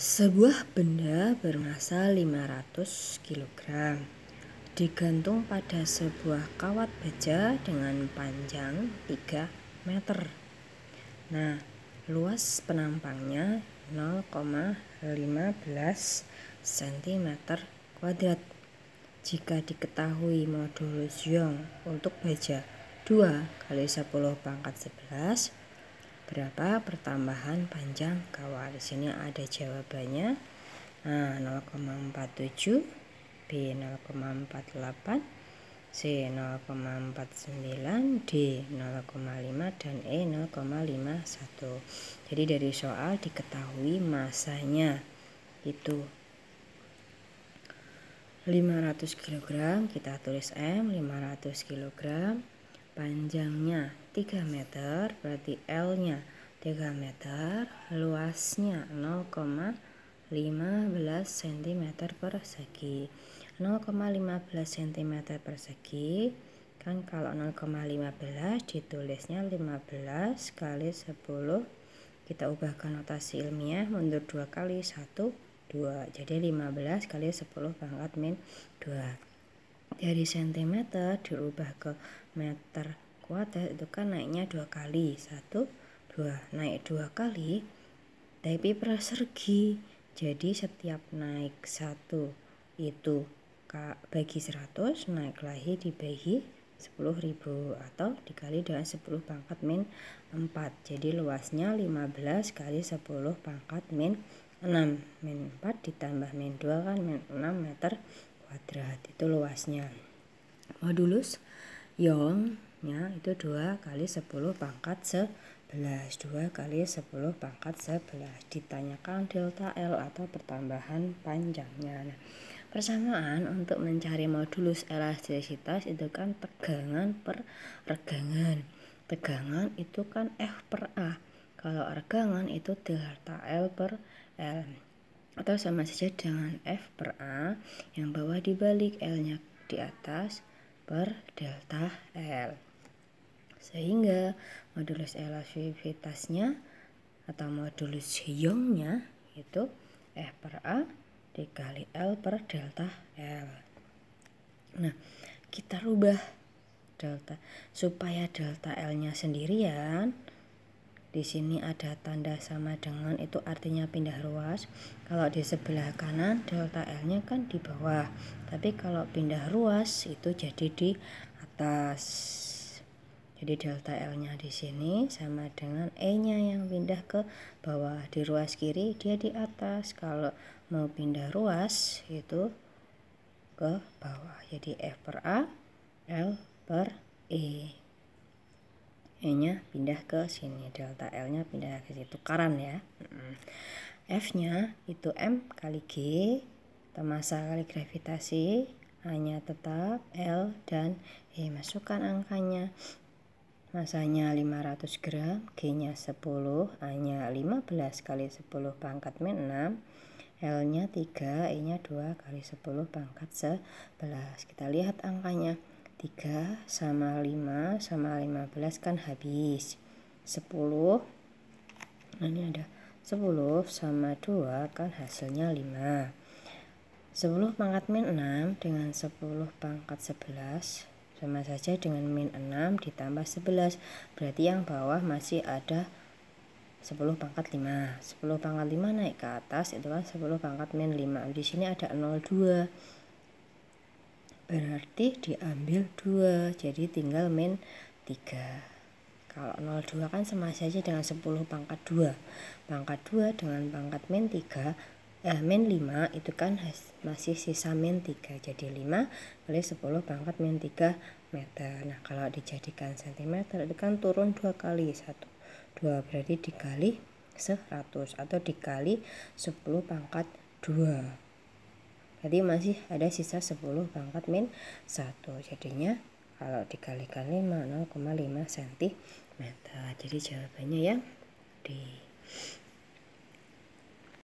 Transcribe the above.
Sebuah benda bermassa 500 kg digantung pada sebuah kawat baja dengan panjang 3 meter. Nah, luas penampangnya 0,15 cm kuadrat. Jika diketahui modulus Young untuk baja 2 kali 10 pangkat 11 berapa pertambahan panjang. Kawat di sini ada jawabannya. Nah 0,47 B 0,48 C 0,49 D 0,5 dan E 0,51 jadi dari soal diketahui masanya. Itu. 500 kg kita tulis M 500 kg panjangnya 3 meter berarti L nya 3 meter luasnya 0,15 cm persegi. 0,15 cm persegi kan kalau 0,15 ditulisnya 15 kali 10 kita ubahkan notasi ilmiah mundur dua kali 1 2 jadi 15 kali 10 pangkat min 2 dari cm dirubah ke meter kuadrat itu kan naiknya dua kali. Satu dua. Naik dua kali tapi persegi jadi setiap naik satu itu bagi 100 naik lagi dibagi 10.000 atau dikali dengan 10 pangkat min 4 jadi luasnya 15 kali 10 pangkat min 6 min 4 ditambah min 2 kan min 6 meter kuadrat itu luasnya. Modulus Yongnya itu 2 kali 10 pangkat 11 2 kali 10 pangkat 11 ditanyakan delta L atau pertambahan panjangnya. Nah, persamaan untuk mencari modulus elastisitas itu kan tegangan per regangan. Tegangan itu kan F per A. Kalau regangan itu delta L per L atau sama saja dengan F per A yang bawah dibalik L nya di atas per delta L. Sehingga modulus elastisitasnya atau modulus Youngnya itu F per A dikali L per delta L. Nah, kita rubah delta supaya delta L-nya sendirian di sini ada tanda sama dengan itu artinya pindah ruas. Kalau di sebelah kanan delta L nya kan di bawah. Tapi kalau pindah ruas itu jadi di atas. Jadi delta L nya di sini sama dengan E nya yang pindah ke bawah. Di ruas kiri dia di atas. Kalau mau pindah ruas itu ke bawah. Jadi F per A L per E E-nya pindah ke sini, delta L-nya pindah ke situ, karan ya. F-nya itu M kali G, atau massa kali gravitasi, hanya tetap L dan E. Masukkan angkanya. Masanya 500 gram, G-nya 10, hanya 15 kali 10 pangkat min 6. L-nya 3, E-nya 2 kali 10 pangkat 11. Kita lihat angkanya. 3 sama 5 sama 15 kan habis. 10 nah ini ada. 10 sama 2 kan hasilnya 5 10 pangkat min 6 dengan 10 pangkat 11 sama saja dengan min 6 ditambah 11 berarti yang bawah masih ada 10 pangkat 5 10 pangkat 5 naik ke atas itu kan 10 pangkat min 5 di sini ada 02 berarti diambil 2 jadi tinggal min 3 kalau 02 kan sama saja dengan 10 pangkat 2 pangkat 2 dengan pangkat min 3 eh, min 5 itu kan masih sisa min 3 jadi 5 kali 10 pangkat min 3 meter. Nah kalau dijadikan cm itu kan turun dua kali 1 2 berarti dikali 100 atau dikali 10 pangkat 2 Berarti masih ada sisa 10 pangkat min 1. Jadinya kalau dikalikan 5 0,5 cm. Jadi jawabannya yang D.